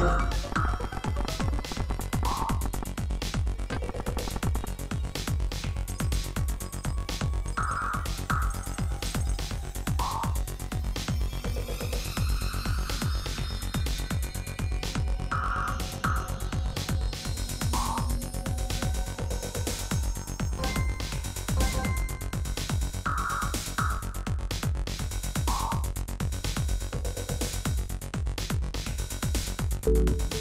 Bye. you